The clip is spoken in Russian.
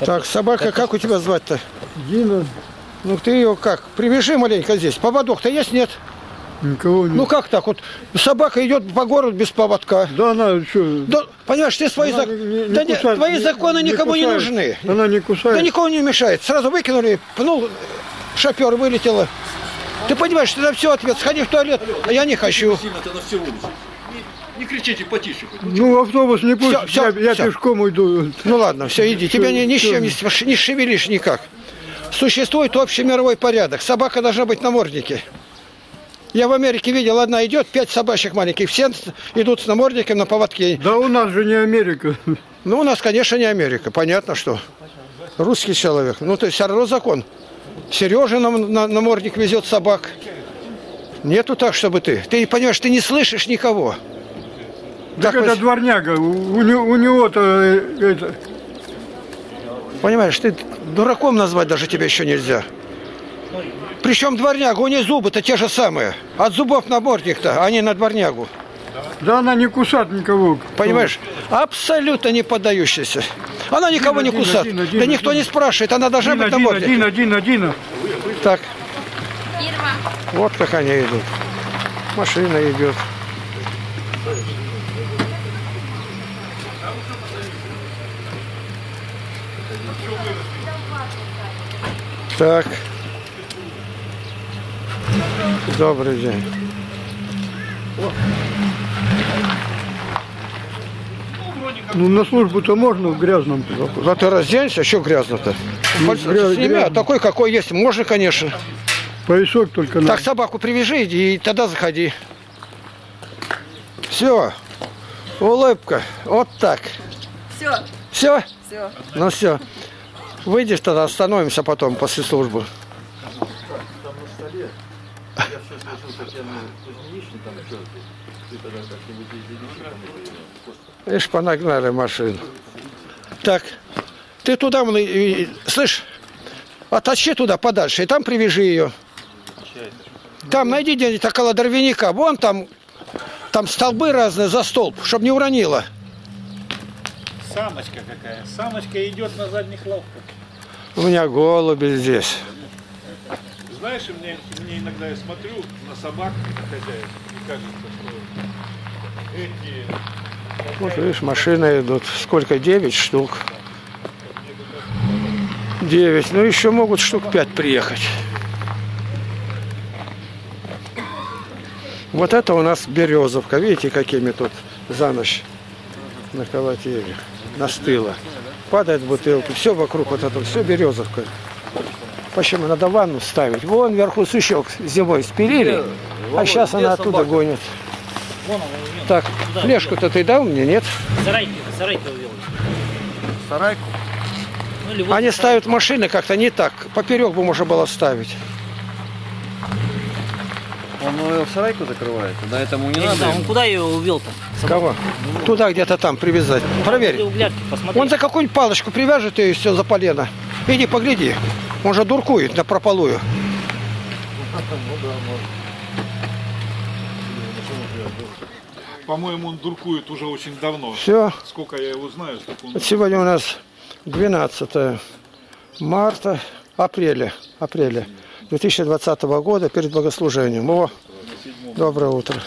Так, собака, как у тебя звать-то? Дина, Ну ты ее как? Привяжи маленько здесь. Поводок-то есть, нет? никого нет. Ну как так вот? Собака идет по городу без поводка. да она что? Да, понимаешь, ты свои, Она зак- не- не- не да не- кусает, твои не- законы не никому не кусает. нужны. Она не кусает. Да никого не мешает. Сразу выкинули, пнул, шофер вылетела. Ты понимаешь, ты на все ответ. Сходи в туалет, а я не хочу. Не, кричите потише. хоть. Ну, автобус не пустит, всё, я, я всё. пешком уйду. Ну ладно, все, иди. Тебя ни, ни с чем не, не шевелишь никак. Существует общий мировой порядок. Собака должна быть на наморднике. Я в Америке видел, одна идет, пять собачек маленьких, все идут с намордником на поводке. Да у нас же не Америка. Ну, у нас, конечно, не Америка, понятно, что. Русский человек. Ну, то есть все равно закон. Сережа нам на, намордник везет собак. Нету так, чтобы ты. Ты понимаешь, ты не слышишь никого. Так это вы- дворняга, у, у него- у него-то э, это, Понимаешь, ты дураком назвать даже тебя еще нельзя. Причем дворняга, у нее зубы-то те же самые. От зубов намордник-то, а не на дворнягу. да она не кусает никого. Понимаешь? Абсолютно не поддающаяся. Она никого Дина, не Дина, кусает. Дина, Да Дина, никто Дина. не спрашивает, она должна Дина, быть на Дина, морднике. Дина, Дина, Дина. Так, Ирма. вот как они идут. Машина идет. Так. Добрый день. Ну, на службу-то можно в грязном. Да ты разденься, что грязно-то? Пальцы гря- сними, а грязно. такой, какой есть. Можно, конечно. Поясок только Так, надо. собаку привяжи и тогда заходи. Все. Улыбка. Вот так. Все, Все? все. Ну все. Выйдешь тогда, остановимся потом после службы. Видишь, понагнали машину. Так, ты туда, слышь, оттащи туда подальше, и там привяжи ее. Там найди где-нибудь около дровяника, вон там, там столбы разные за столб, чтобы не уронила. Самочка какая. Самочка идет на задних лапках. У меня голуби здесь. Знаешь, мне, мне иногда я смотрю на собак хозяев и кажется, что эти Вот видишь, машины идут. Сколько? Девять штук. Девять. Ну еще могут штук пять приехать. Вот это у нас березовка. Видите, какими тут за ночь наколотили. Настыло. Падает бутылка. Все вокруг вот это, все березовка. Почему? Надо ванну ставить. Вон вверху сучок зимой спилили, а сейчас она оттуда гонит. Так, флешку-то ты дал мне, нет? Сарайки, сарайки увел. Сарайку? Ну, Они ставят машины как-то не так. Поперек бы можно было ставить. Он его в сарайку закрывает, да этому не Я не надо. знаю, ему. он куда ее увел-то? Кого? Туда где-то там привязать. Или Проверь. Он за какую-нибудь палочку привяжет и все за полено. Иди погляди. Он же дуркует на прополую. По-моему, он дуркует уже очень давно. Все. Сколько я его знаю, так он... Сегодня у нас 12 марта, апреля, апреля 2020 года перед богослужением. О, доброе утро.